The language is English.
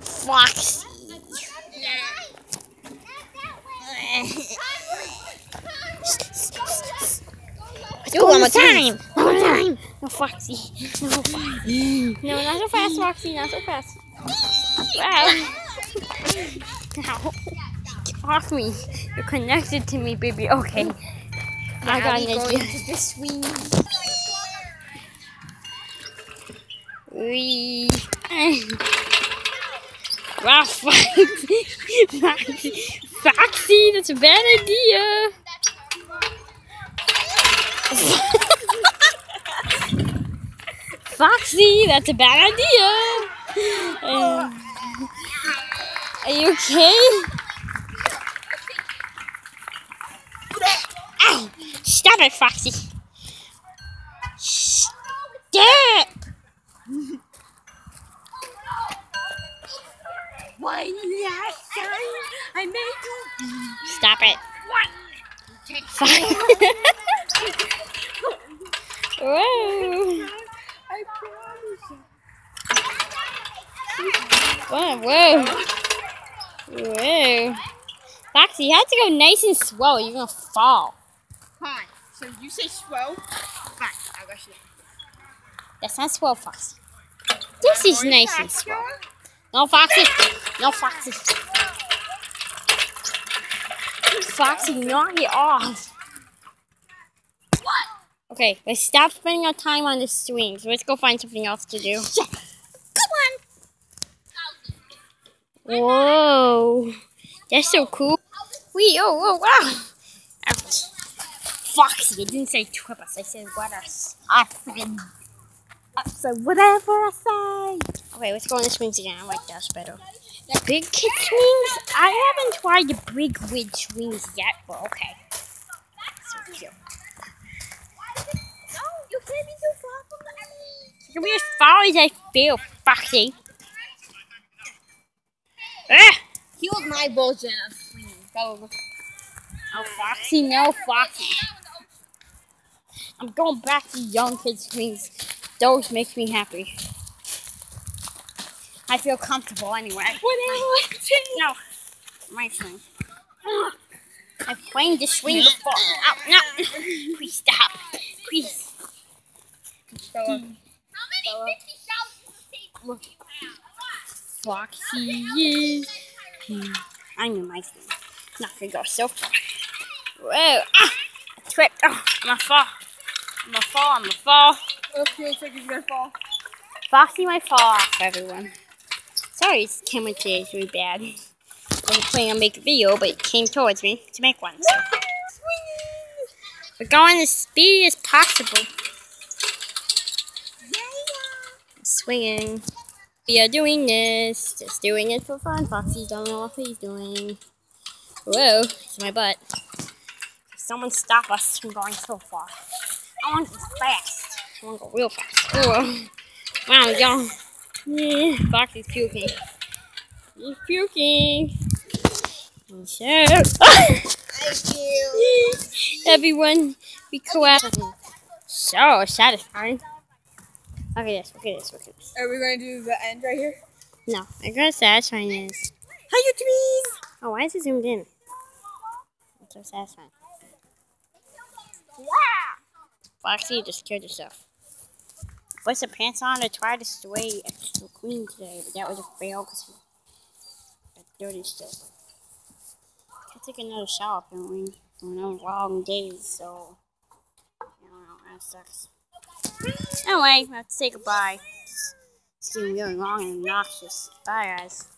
Foxy. Do it one more time. One more time. No, Foxy. No, Foxy. No, not so fast, Foxy. Not so fast. Wow. Ow. Get off me. You're connected to me, baby. Okay. I got an idea. to the swing. Wee. Wow, Foxy. That's a bad idea. Foxy, that's a bad idea. Uh, are you okay? Ow! Stop it, Foxy. Stop! One last time, I made you. Stop it. One. Whoa. I promise you. Whoa, whoa. Whoa. Foxy, you have to go nice and slow. You're going to fall. Fine. So you say slow? Fine. I'll go slow. That's not slow, Foxy. This is nice and slow. No, Foxy. No, Foxy. Foxy, knock it off. Okay, let's stop spending our time on the swings. Let's go find something else to do. Come on! Whoa. That's so cool. Wee, oh, whoa, wow. Ouch. Foxy, I didn't say trip us. I said what us. I said, I said whatever I say. Okay, let's go on the swings again. I like that better. The big kid swings? I haven't tried the big wig swings yet, but okay. So cute. No, you can't be too far from the enemy. You can be as far as I feel, Foxy. Ah! He my version of swinging. Go. Oh, Foxy, no, Foxy. I'm going back to young kid swings. Those make me happy. I feel comfortable anyway. No, my swing. I've played the swing before. Oh, no. Please stop. Please. How many 50,000 Foxy is. I knew my swing. Not gonna go so far. Whoa. Ah! I tripped. Oh, I'm gonna fall. I'm gonna fall. I'm gonna fall. Okay, looks like he's gonna fall. Foxy might fall off, everyone. Sorry, this camera today is really bad. I was planning on making a video, but it came towards me to make one. So. We're going as speedy as possible. Swinging. We are doing this. Just doing it for fun. Foxy don't know what he's doing. Whoa, it's my butt. Someone stop us from going so far. I want to go fast. I want to go real fast. Whoa. Wow, go. Yeah, Foxy's puking. He's puking. I feel. everyone, be quiet. So satisfying. Look at this, look at this, look at this. Are we going to do the end right here? No, I got satisfying is. How you doing? Oh, why is it zoomed in? It's so satisfying. Wow. Foxy, you just scared yourself. Put some pants on to try to stay extra clean today, but that was a fail because got dirty still. I take another shower apparently on them long days, so don't know, that sucks. Anyway, I have to say goodbye. It's getting really long and obnoxious. Bye, guys.